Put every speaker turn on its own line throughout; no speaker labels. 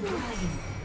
the dragon.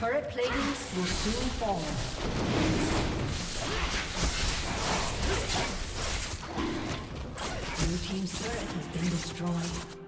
Turret plating will soon fall. Blue Team's turret has been destroyed.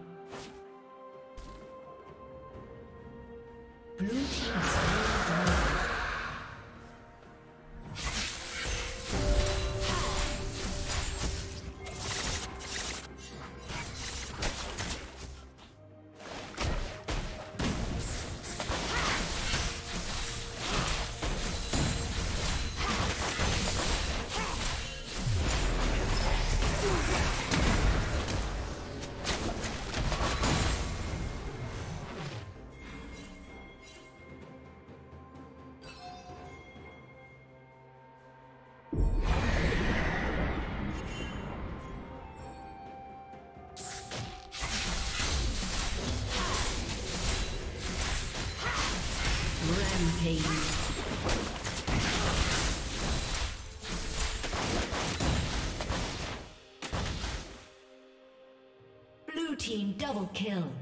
Kill.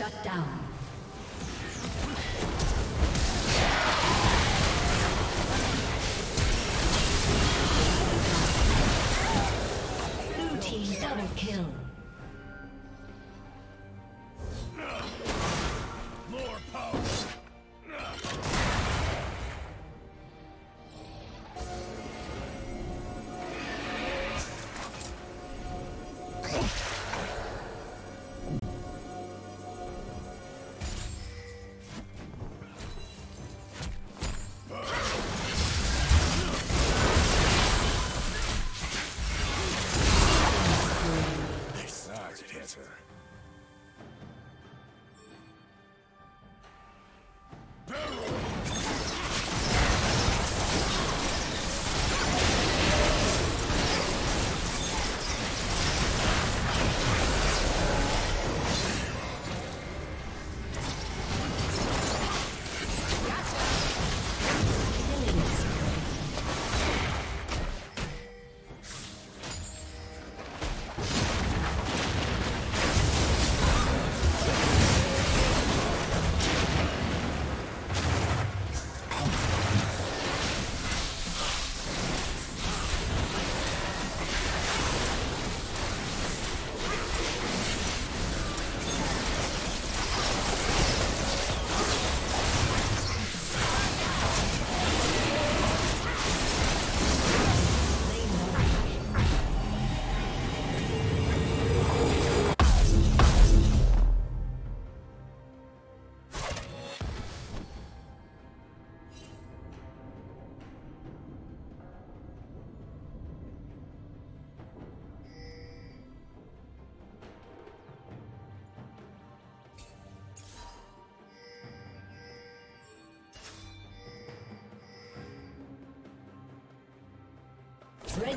Shut down.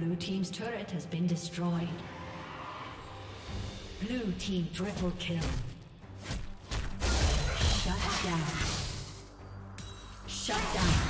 Blue Team's turret has been destroyed. Blue Team triple kill. Shut down. Shut down.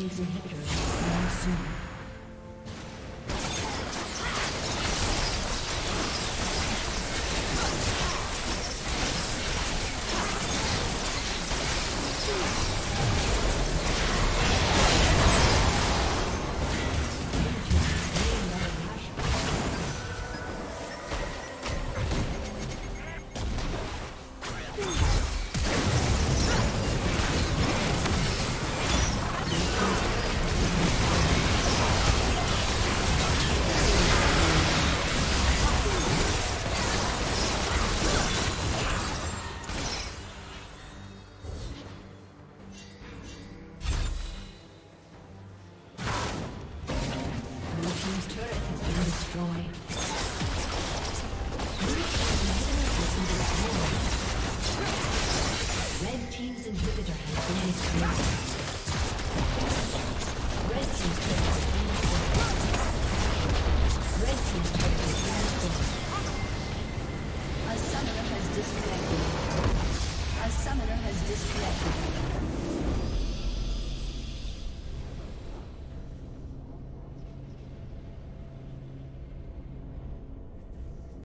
Team's inhibitor